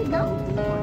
então.